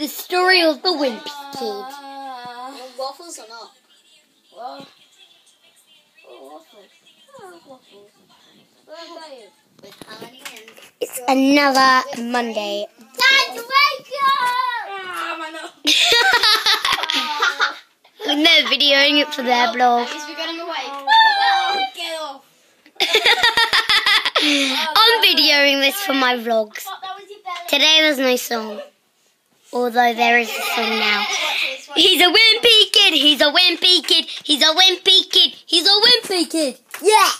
the story of the Wimpy Kid. Uh, waffles or not? Well, and... It's another Monday. Dad, wake up! Nose. They're videoing it for their blog. I'm videoing this for my vlogs. Today there's no song. Although there is a song now. He's a wimpy kid, he's a wimpy kid, he's a wimpy kid, he's a wimpy kid. Yeah!